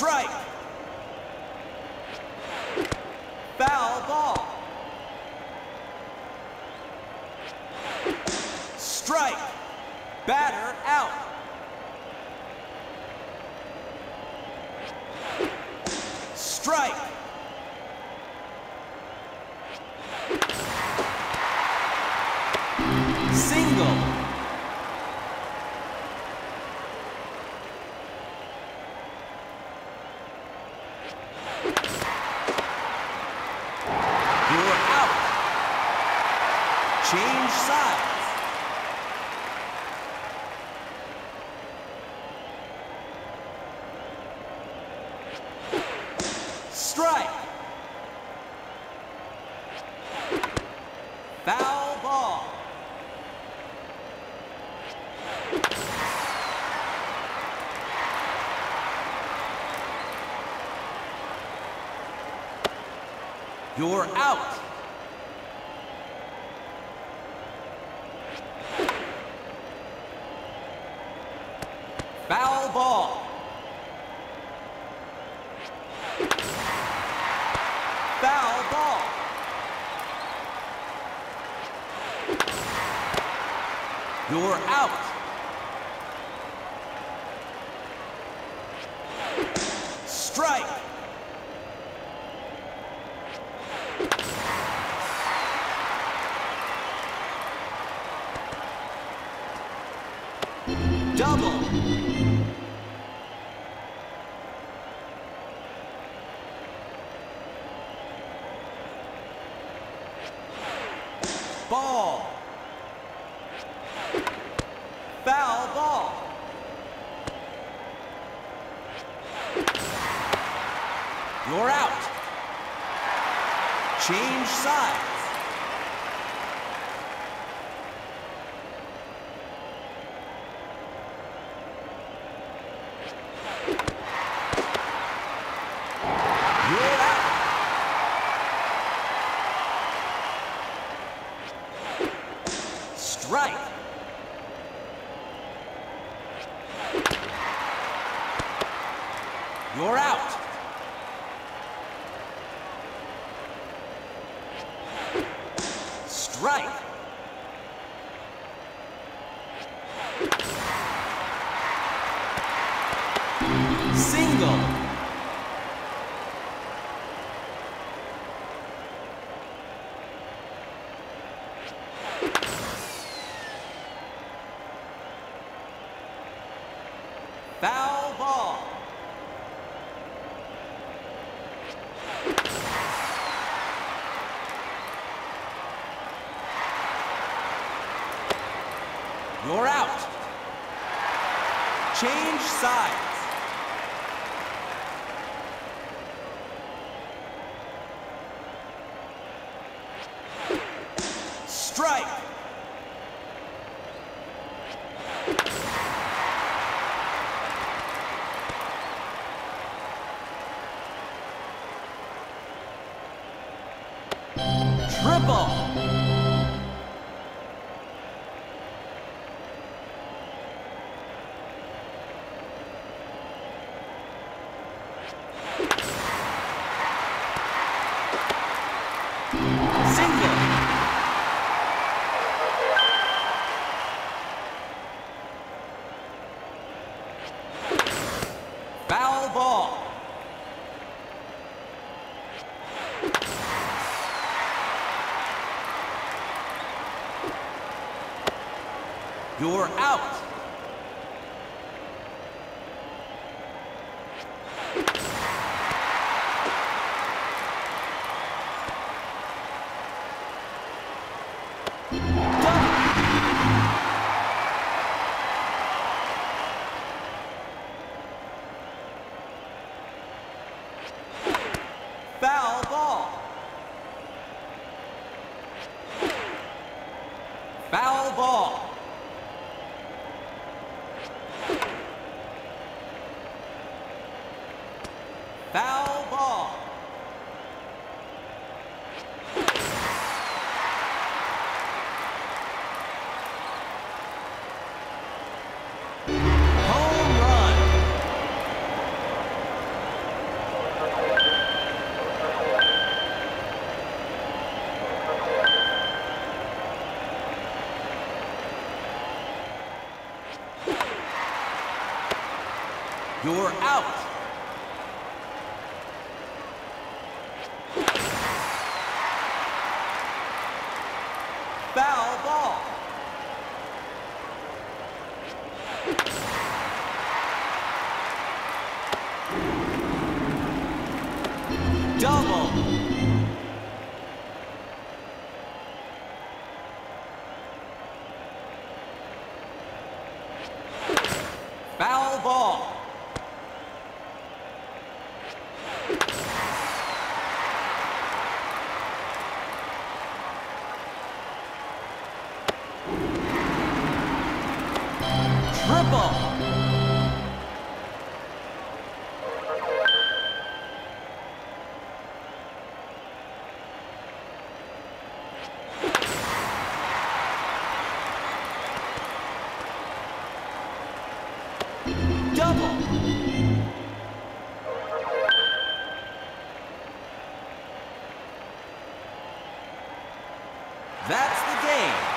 Strike. Foul ball. Strike. Batter out. Strike. Single. You're out. Change sides. Strike. Foul ball. You're out. Foul ball. Foul ball. You're out. Strike. Double. Ball. Foul ball. You're out. Change sides. You're out. Strike. You're out. Strike. Single. Foul ball. You're out. Change sides. Strike. Triple. You're out. Foul ball. Foul ball. Foul ball. You're out. Double. Foul ball. Triple. That's the game.